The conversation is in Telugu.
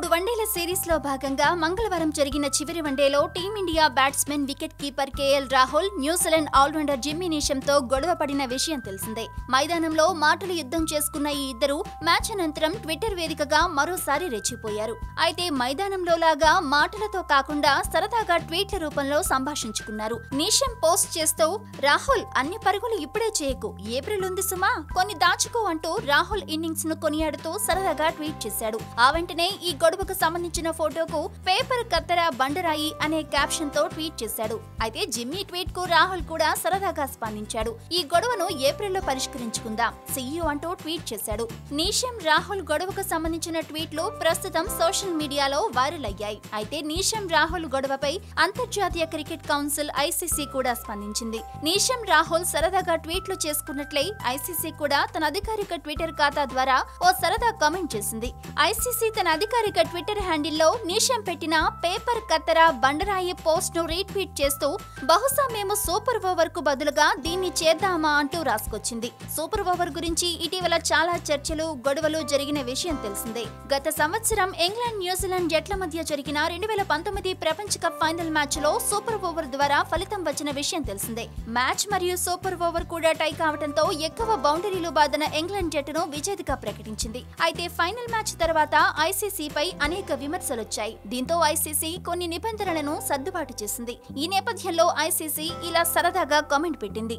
మూడు వన్డేల సిరీస్లో భాగంగా మంగళవారం జరిగిన చివరి వన్డేలో team India batsmen wicket keeper K L Rahul New Zealand all rounder Jimmy నీషంతో గొడవ పడిన విషయం తెలిసిందే. మైదానంలో మాటలు యుద్ధం చేసుకున్న ఈ ఇద్దరు మ్యాచ్ అనంతరం ట్విట్టర్ వేదికగా మరోసారి రెచ్చిపోయారు. అయితే మైదానంలో లాగా మాటలతో కాకుండా సరదాగా ట్వీట్ల రూపంలో సంభాషించుకున్నారు. నీషం పోస్ట్ చేస్తూ రాహుల్ అన్ని పరుగులు ఇప్పుడే చేయకు. ఏప్రిల్ ఉంది సుమా. కొన్ని దాచుకో అంటూ రాహుల్ ఇన్నింగ్స్ను కొనియాడుతూ సరదాగా ట్వీట్ చేశాడు. ఆ వెంటనే ఈ గొడవకు సంబంధించిన ఫోటోకు పేపర్ కత్తెర బండరాయి అనే క్యాప్షన్తో ట్వీట్ చేశాడు. అయితే జిమ్మీ ట్వీట్కు రాహుల్ కూడా సరదాగా స్పందించాడు. ఈ గొడవను ఏప్రిల్లో పరిష్కరించుకుందాం సీఈఓ అంటూ ట్వీట్ చేశాడు. నీషం రాహుల్ గొడవకు సంబంధించిన ట్వీట్లు ప్రస్తుతం సోషల్ మీడియాలో వైరల్ అయ్యాయి. అయితే నీషం రాహుల్ గొడవపై అంతర్జాతీయ క్రికెట్ కౌన్సిల్ ఐసీసీ కూడా స్పందించింది. నీషం రాహుల్ సరదాగా ట్వీట్లు చేసుకున్నట్లే ఐసీసీ కూడా తన అధికారిక ట్విట్టర్ ఖాతా ద్వారా ఓ సరదా కామెంట్ చేసింది. ఐసీసీ తన అధికారిక ట్విట్టర్ హ్యాండిల్లో నీషం పెట్టిన పేపర్ కత్తెర బండరాయి పోస్ట్ను రీట్వీట్ చేస్తూ బహుశా మేము సూపర్ ఓవర్కు బదులుగా దీన్ని చేద్దామా అంటూ రాసుకొచ్చింది. సూపర్ ఓవర్ గురించి ఇటీవల చాలా చర్చలు గొడవలు జరిగిన విషయం తెలిసిందే. గత సంవత్సరం ఇంగ్లాండ్ న్యూజిలాండ్ జట్ల మధ్య జరిగిన రెండు వేల పంతొమ్మిది ప్రపంచ కప్ ఫైనల్ మ్యాచ్లో సూపర్ ఓవర్ ద్వారా ఫలితం వచ్చిన విషయం తెలిసిందే. మ్యాచ్ మరియు సూపర్ ఓవర్ కూడా టై కావడంతో ఎక్కువ బౌండరీలు బాదిన ఇంగ్లాండ్ జట్టును విజేతగా ప్రకటించింది. అయితే ఫైనల్ మ్యాచ్ తర్వాత ఐసీసీపై అనేక విమర్శలొచ్చాయి. దీంతో ఐసీసీ కొన్ని నిబంధనలను సర్దుబాటు చేసింది. ఈ నేపథ్యంలో ఐసీసీ ఇలా సరదాగా కామెంట్ పెట్టింది.